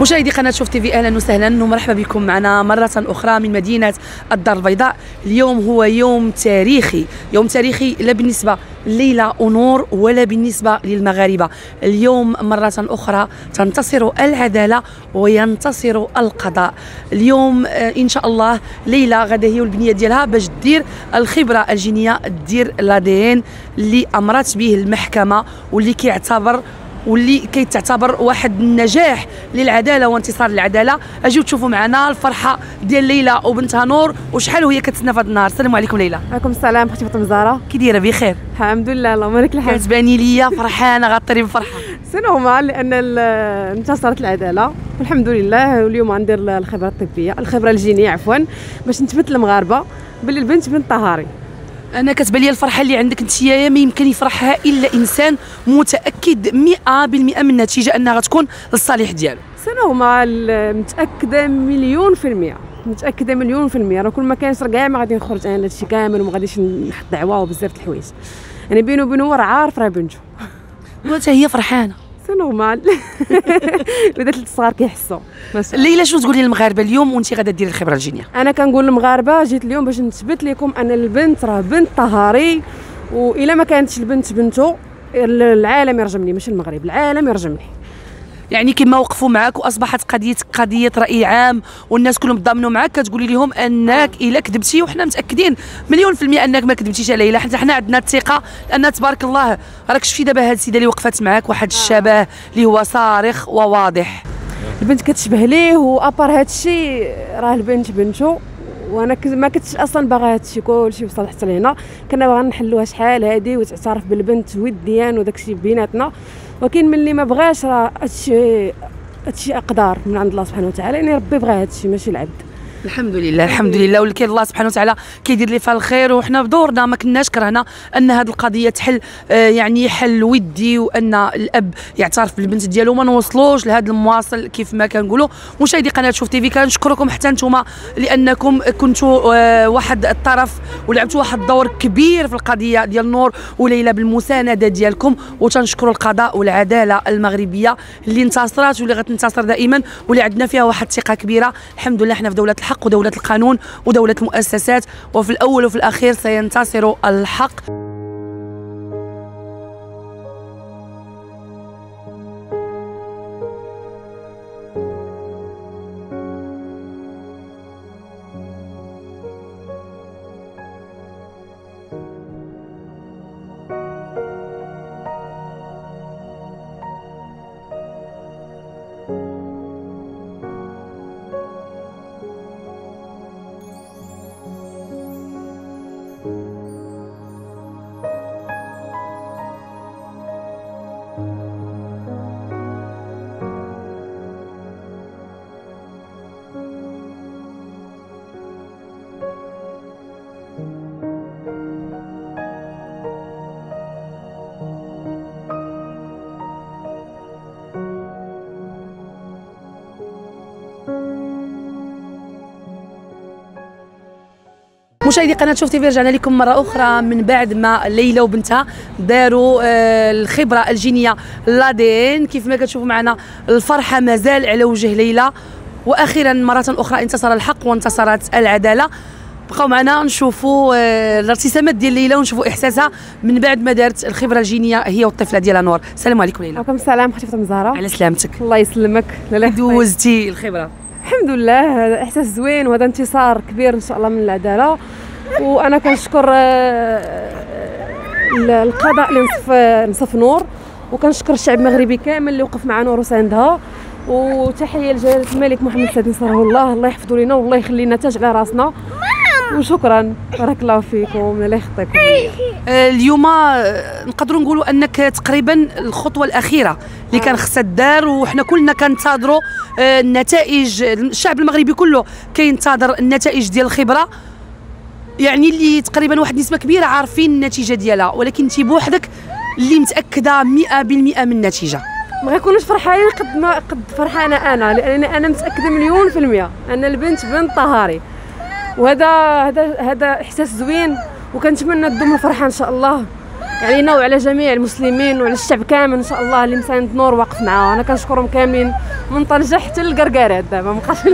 مشاهدي قناة شوف تي في أهلا وسهلا. ومرحبا بكم معنا مرة أخرى من مدينة الدار البيضاء. اليوم هو يوم تاريخي يوم تاريخي لا بالنسبة ليلى ونور ولا بالنسبة للمغاربة. اليوم مرة أخرى تنتصر العدالة وينتصر القضاء. اليوم آه، إن شاء الله ليلى غدا هي والبنية ديالها باش دير الخبرة الجينية دير L'ADN اللي أمرت به المحكمة واللي كيعتبر واللي كيتعتبر واحد النجاح للعدالة وانتصار للعدالة. أجيو تشوفوا معنا الفرحة ديال ليلى وبنتها نور وشحال وهي كتسنى في هذا النهار. السلام عليكم ليلى. عليكم السلام. أختي فاطمه زهره كي دايرة بخير. الحمد لله اللهم لك الحمد. كتباني ليا فرحانة غطيري بفرحة. c'est normal لأن انتصرت العدالة. والحمد لله واليوم غندير الخبرة الطبية الخبرة الجينية عفوا باش نثبت للمغاربه باللي البنت بنت طهاري. أنا كتبان لي الفرحة اللي عندك انت يا ما يمكن يفرحها إلا إنسان متأكد 100% من النتيجه أنها غتكون للصالح ديالو. c'est normal متاكده مليون في المية متأكدة مليون في المية راه كل ما راه كاع ما غادي نخرج أنا هادشي كامل وما غاديش نحط دعوة وبزاف د الحوايج. يعني بينه وبينه هو راه عارف راه بنته وحتى هي فرحانة. normal ولادات الصغار كيحسوا. ليلى شنو تقولي للمغاربة اليوم وانت غادا ديري الخبرة الجينية؟ أنا كنقول للمغاربة جيت اليوم باش نثبت لكم أن البنت راه بنت طهاري وإلا ما كانتش البنت بنته العالم يرجمني ماشي المغرب العالم يرجمني. يعني كما وقفوا معك وأصبحت قضيه قضية رأي عام والناس كلهم تضامنوا معك كتقولي لهم أنك إلا كذبتي وحنا متأكدين مليون في المية أنك ما كذبتيش على ليلى حتى حنا عندنا الثقة لأن تبارك الله راك شفتي دابا هاد السيدة اللي وقفت معك واحد الشبه اللي هو صارخ وواضح. البنت كتشبه ليه وأبار هادشي راه البنت بنته وأنا ما كنتش أصلا باغا هادشي كلشي وصل حتى لهنا. كنا باغا نحلوها شحال هادي وتعترف بالبنت وديا وداكشي بيناتنا. ولكن ملي ما بغاش راه هادشي هادشي أقدار من عند الله سبحانه وتعالى يعني ربي بغى هادشي ماشي العبد. الحمد لله الحمد لله كاين الله سبحانه وتعالى كيدير لي فيها الخير. وحنا بدورنا ما كناش كرهنا أن هذه القضية تحل آه، يعني حل ودي وأن الأب يعترف بالبنت ديالو ما نوصلوش لهذا المواصل كيف ما كنقولوا. مشاهدي قناة شوف تي في كنشكركم حتى نتوما لأنكم كنتوا آه، واحد الطرف ولعبتوا واحد الدور كبير في القضية ديال نور وليلى بالمساندة ديالكم. وتنشكروا القضاء والعدالة المغربية اللي انتصرت واللي غتنتصر دائما. واللي عندنا فيها واحد الثقة كبيرة. الحمد لله حنا في دولة الحق ودولة القانون ودولة المؤسسات وفي الأول وفي الأخير سينتصر الحق. مشاهدي قناة شوف تيفي رجعنا لكم مرة أخرى من بعد ما ليلى وبنتها داروا آه، الخبرة الجينية. لادين كيف ما كتشوفوا معنا الفرحة مازال على وجه ليلى. وأخيرا مرة أخرى انتصر الحق وانتصرت العدالة. بقاو معنا نشوفوا آه، الارتسامات ديال ليلى ونشوفوا إحساسها من بعد ما دارت الخبرة الجينية هي والطفلة ديالها نور السلام عليكم ليلى. عليكم السلام أختي فاطمه زهره على سلامتك. الله يسلمك. دوزتي الخبرة. الحمد لله هذا إحساس زوين وهذا انتصار كبير إن شاء الله من العدالة. وأنا كنشكر آه، ال- القضاء اللي نصف نصف نور وكنشكر الشعب المغربي كامل اللي وقف مع نور وساندها وتحية لجلالة الملك محمد السادس نصره الله الله يحفظه لنا والله يخلي لنا تاج على راسنا. وشكرا. بارك الله فيكم الله يخطيكم. آه، اليوم آه، نقدروا نقولوا أنك تقريبا الخطوة الأخيرة اللي كان خصها دار وحنا كلنا كنتظروا آه، النتائج الشعب المغربي كله كينتظر النتائج ديال الخبرة. يعني اللي تقريبا واحد النسبة كبيرة عارفين النتيجة ديالها ولكن انت بوحدك اللي متأكدة 100% من النتيجة. ما غيكونوش فرحانين قد ما قد فرحانة أنا لانني أنا متأكدة مليون في المية ان البنت بنت طهاري. وهذا هذا هذا إحساس زوين وكنتمنى تدوم الفرحة إن شاء الله. علينا وعلى جميع المسلمين وعلى الشعب كامل إن شاء الله اللي مساند نور واقف معاه أنا كنشكرهم كاملين. من طنجه حتى للقرقارات دابا ما بقاش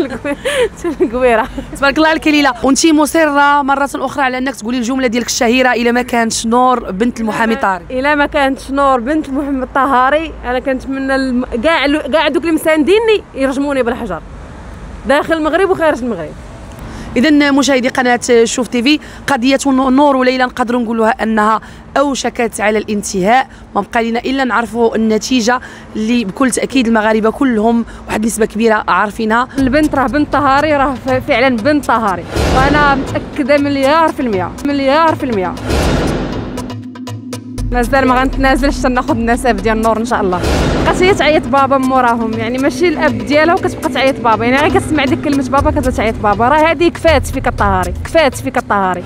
القويره تبارك الله عليك ليلى. وانت مصرة مرة أخرى على أنك تقولي الجملة ديالك الشهيرة إلى ما كانتش نور بنت المحامي طاري إلى ما كانتش نور بنت محمد طهاري أنا كنتمنى كاع كاع دوك اللي مسانديني يرجموني بالحجر. داخل المغرب وخارج المغرب. اذا مشاهدي قناة شوف تيفي قضية نور وليلى نقدروا نقولوها أنها أوشكت على الانتهاء. ما بقى لنا إلا نعرفوا النتيجة اللي بكل تأكيد المغاربة كلهم واحد نسبة كبيرة عارفينها. البنت راه بنت طهاري راه فعلا بنت طهاري. وأنا متأكدة مليار في المية مليار في المية. مازال ما غنتنازلش ناخذ النسب ديال النور إن شاء الله. بقات هي تعيط بابا من موراهم يعني ماشي الأب ديالها وكتبقى تعيط بابا. يعني غير كتسمع ديك كلمة بابا كتبقى تعيط بابا. راه هذه كفات فيك الطهاري كفات فيك الطهاري.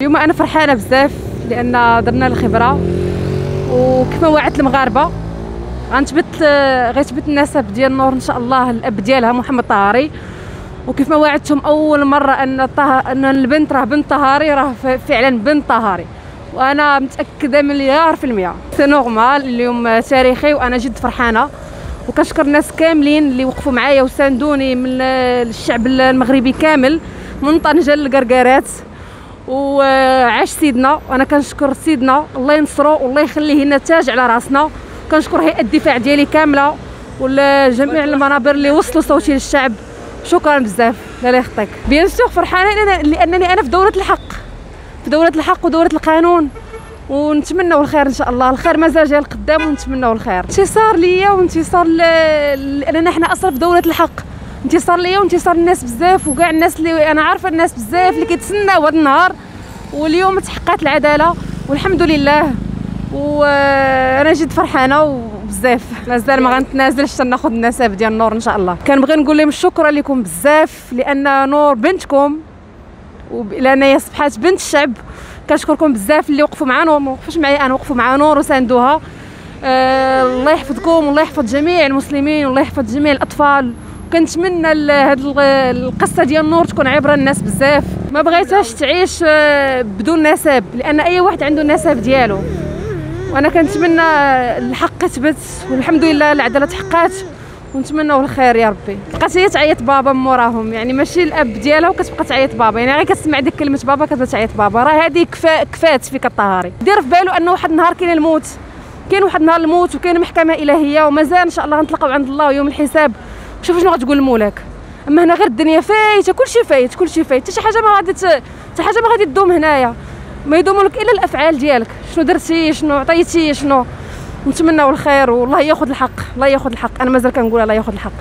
اليوم أنا فرحانة بزاف لأن درنا الخبرة وكما وعدت المغاربة غنثبت غيثبت النسب ديال النور إن شاء الله الأب ديالها محمد طهاري. وكيف ما وعدتهم أول مرة أن أن البنت راه بنت طهاري راه فعلا بنت طهاري. وأنا متاكده مليار في المية. c'est normal اليوم تاريخي وأنا جد فرحانه. وكنشكر الناس كاملين اللي وقفوا معايا وساندوني من الشعب المغربي كامل. من طنجة للقرقارات وعاش سيدنا. وأنا كنشكر سيدنا. الله ينصرو والله يخليه لنا تاج على راسنا. كنشكر هيئة الدفاع ديالي كاملة. وجميع المنابر اللي وصلوا صوتي للشعب. شكرا بزاف. لا يخطيك. بيان سور فرحانة لأنني أنا في دولة الحق. دولة الحق ودولة القانون. ونتمنوا الخير إن شاء الله. الخير مازال جاي القدام ونتمنوا الخير. انتصار ليا وانتصار لاننا حنا أصلا في دولة الحق. انتصار ليا وانتصار للناس بزاف وكاع الناس اللي أنا عارفة الناس بزاف اللي كيتسناو هذا النهار. واليوم تحققت العدالة والحمد لله. وأنا جد فرحانة وبزاف. مازال ما غنتنازلش ناخذ النسب ديال النور إن شاء الله. كنبغي نقول لهم شكرا لكم بزاف لأن نور بنتكم. ولان هي صبحات بنت الشعب كنشكركم بزاف اللي وقفوا معنا وما وقفوش معايا أنا وقفوا مع نور وساندوها. آه الله يحفظكم والله يحفظ جميع المسلمين والله يحفظ جميع الأطفال. كنتمنى هاد القصة ديال نور تكون عبره الناس بزاف. ما بغيتهاش تعيش آه، بدون نسب لأن أي واحد عنده النسب ديالو. وأنا كنتمنى الحق يثبت والحمد لله العدالة تحققت. ونتمنوا الخير يا ربي. بقات هي تعيط بابا موراهم يعني ماشي الأب ديالها وكتبقى تعيط بابا. يعني غير كتسمع ديك كلمة بابا كتبقى تعيط بابا. راه هذه كفا كفات فيك الطهاري. دير في بالو أنه واحد النهار كاين الموت. كاين واحد النهار الموت وكاين محكمة إلهية ومازال إن شاء الله غنتلاقاو عند الله يوم الحساب. شوف شنو غتقول لمولاك. أما هنا غير الدنيا فايتة كلشي فايت كلشي فايت. حتى شي حاجة ما غادي حتى حاجة ما غادي تدوم هنايا. ما يدوم لك إلا الأفعال ديالك. شنو درتي شنو عطيتي شنو؟ نتمنوا الخير والله ياخذ الحق الله ياخذ الحق. أنا مازال كنقول الله ياخذ الحق.